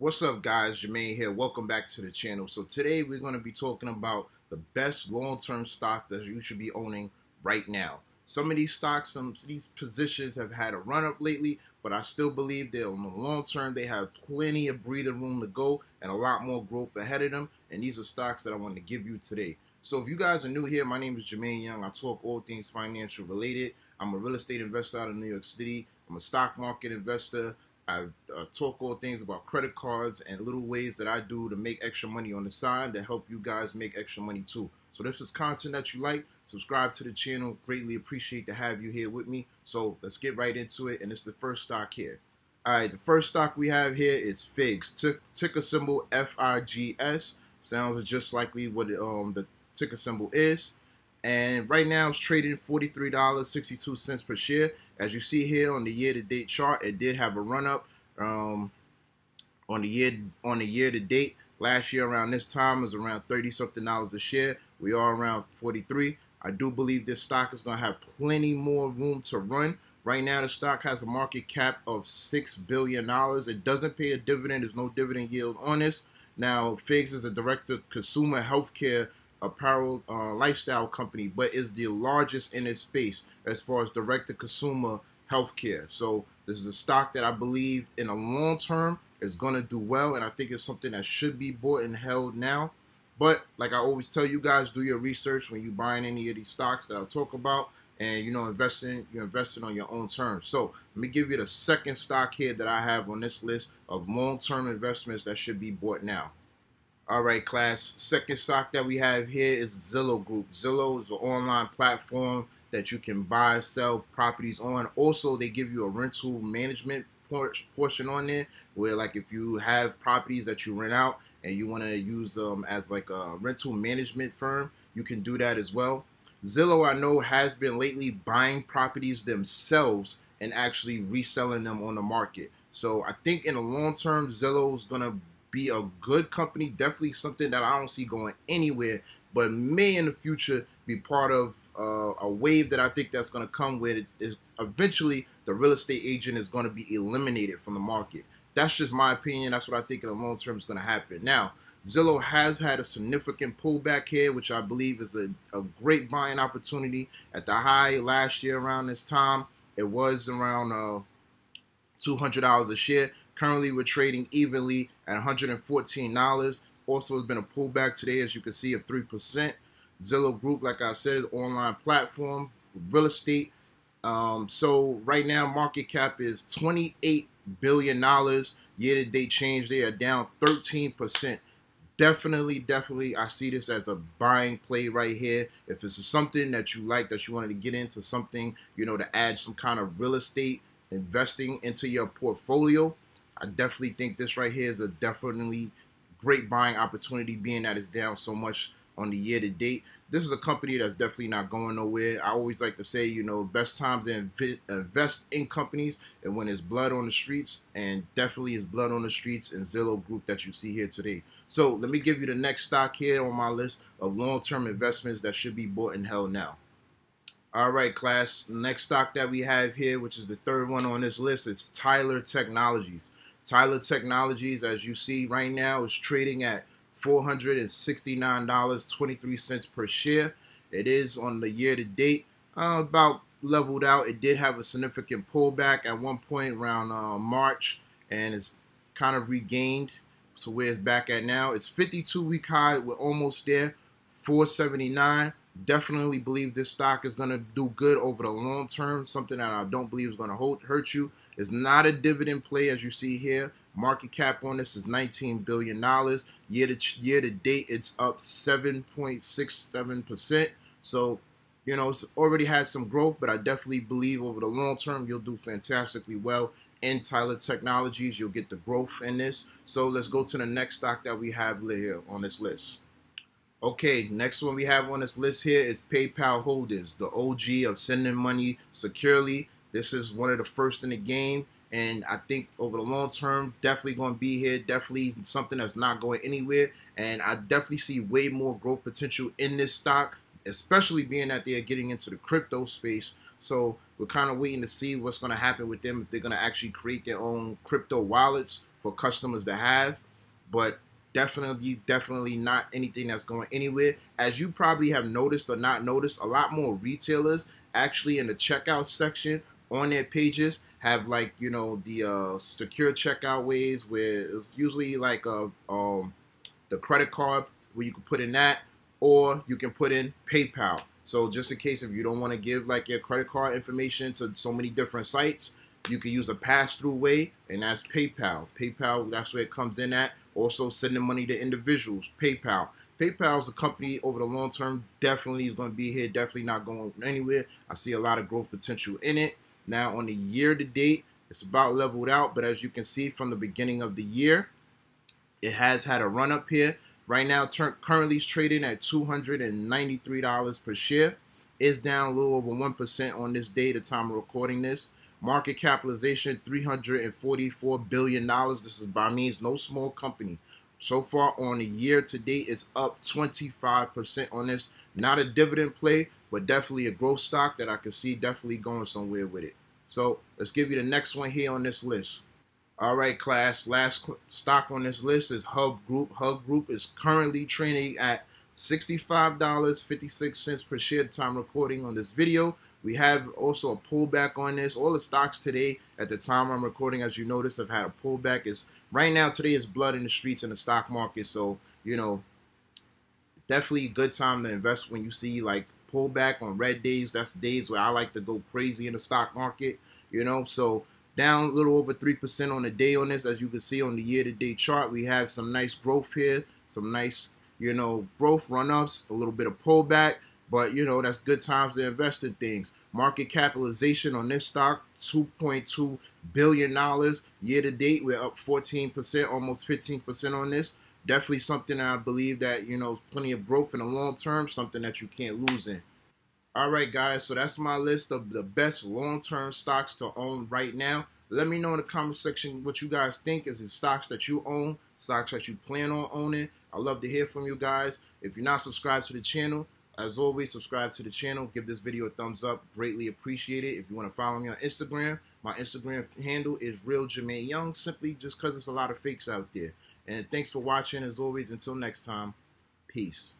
What's up guys, Jermaine here. Welcome back to the channel. So today we're going to be talking about the best long-term stock that you should be owning right now. Some of these stocks, some these positions have had a run up lately, but I still believe that in the long term they have plenty of breathing room to go and a lot more growth ahead of them. And these are stocks that I want to give you today. So if you guys are new here, my name is Jermaine Young. I talk all things financial related. I'm a real estate investor out of New York City. I'm a stock market investor. I uh, talk all things about credit cards and little ways that I do to make extra money on the side to help you guys make extra money too. So this is content that you like. Subscribe to the channel. Greatly appreciate to have you here with me. So let's get right into it. And it's the first stock here. All right, the first stock we have here is Figs. Tick, ticker symbol F-I-G-S. Sounds just likely what um, the ticker symbol is. And right now it's trading $43.62 per share. As you see here on the year-to-date chart, it did have a run-up um, on the year on the year-to-date. Last year around this time was around 30 something dollars a share. We are around 43. I do believe this stock is going to have plenty more room to run. Right now, the stock has a market cap of $6 billion. It doesn't pay a dividend. There's no dividend yield on this. Now, Figs is a direct-to-consumer healthcare apparel uh, lifestyle company, but is the largest in its space as far as direct-to-consumer healthcare. So this is a stock that I believe in the long term is going to do well, and I think it's something that should be bought and held now. But like I always tell you guys, do your research when you're buying any of these stocks that I'll talk about, and you know, investing, you're investing on your own terms. So let me give you the second stock here that I have on this list of long-term investments that should be bought now. All right, class. Second stock that we have here is Zillow Group. Zillow is an online platform that you can buy, sell properties on. Also, they give you a rental management portion on there, where like if you have properties that you rent out and you want to use them as like a rental management firm, you can do that as well. Zillow, I know, has been lately buying properties themselves and actually reselling them on the market. So I think in the long term, Zillow is going to be a good company. Definitely something that I don't see going anywhere, but may in the future be part of uh, a wave that I think that's going to come with eventually the real estate agent is going to be eliminated from the market. That's just my opinion. That's what I think in the long term is going to happen. Now, Zillow has had a significant pullback here, which I believe is a, a great buying opportunity. At the high last year around this time, it was around uh, $200 a share. Currently, we're trading evenly at $114. Also, has been a pullback today, as you can see, of 3%. Zillow Group, like I said, online platform, real estate. Um, so right now, market cap is $28 billion. Year-to-date change, they are down 13%. Definitely, definitely, I see this as a buying play right here. If is something that you like, that you wanted to get into something, you know, to add some kind of real estate investing into your portfolio, I definitely think this right here is a definitely great buying opportunity, being that it's down so much on the year to date. This is a company that's definitely not going nowhere. I always like to say, you know, best times to uh, invest in companies and when there's blood on the streets, and definitely is blood on the streets in Zillow Group that you see here today. So let me give you the next stock here on my list of long-term investments that should be bought and held now. All right, class. Next stock that we have here, which is the third one on this list, is Tyler Technologies. Tyler Technologies, as you see right now, is trading at $469.23 per share. It is on the year to date uh, about leveled out. It did have a significant pullback at one point around uh, March and it's kind of regained to where it's back at now. It's 52 week high. We're almost there. 479. Definitely believe this stock is going to do good over the long term. Something that I don't believe is going to hurt you. It's not a dividend play as you see here. Market cap on this is $19 billion. Year to, year to date, it's up 7.67%. So, you know, it's already had some growth, but I definitely believe over the long term, you'll do fantastically well in Tyler Technologies. You'll get the growth in this. So let's go to the next stock that we have here on this list. Okay, next one we have on this list here is PayPal Holdings, the OG of sending money securely this is one of the first in the game. And I think over the long term, definitely going to be here. Definitely something that's not going anywhere. And I definitely see way more growth potential in this stock, especially being that they're getting into the crypto space. So we're kind of waiting to see what's going to happen with them if they're going to actually create their own crypto wallets for customers to have, but definitely, definitely not anything that's going anywhere. As you probably have noticed or not noticed, a lot more retailers actually in the checkout section on their pages have like you know the uh, secure checkout ways where it's usually like a um, the credit card where you can put in that, or you can put in PayPal. So just in case if you don't want to give like your credit card information to so many different sites, you can use a pass-through way, and that's PayPal. PayPal, that's where it comes in at. Also sending money to individuals, PayPal. PayPal is a company over the long term, definitely is going to be here, definitely not going anywhere. I see a lot of growth potential in it. Now on the year to date, it's about leveled out, but as you can see from the beginning of the year, it has had a run up here. Right now, currently it's trading at $293 per share. It's down a little over 1% on this day, the time of recording this. Market capitalization, $344 billion. This is by means no small company. So far on the year to date, it's up 25% on this. Not a dividend play, but definitely a growth stock that I can see definitely going somewhere with it. So let's give you the next one here on this list. All right, class. Last stock on this list is Hub Group. Hub Group is currently trading at $65.56 per share time recording on this video. We have also a pullback on this. All the stocks today at the time I'm recording, as you notice, have had a pullback. Is right now today is blood in the streets in the stock market. So, you know, definitely a good time to invest when you see like pullback on red days. That's days where I like to go crazy in the stock market, you know. So down a little over 3% on the day on this. As you can see on the year-to-date chart, we have some nice growth here, some nice, you know, growth run-ups, a little bit of pullback, but, you know, that's good times to invest in things. Market capitalization on this stock, $2.2 billion. Year-to-date, we're up 14%, almost 15% on this. Definitely something I believe that, you know, plenty of growth in the long term, something that you can't lose in. All right, guys, so that's my list of the best long-term stocks to own right now. Let me know in the comment section what you guys think. Is it stocks that you own, stocks that you plan on owning? i love to hear from you guys. If you're not subscribed to the channel, as always, subscribe to the channel. Give this video a thumbs up. Greatly appreciate it. If you want to follow me on Instagram, my Instagram handle is Real Jermaine Young, simply just because there's a lot of fakes out there. And thanks for watching, as always. Until next time, peace.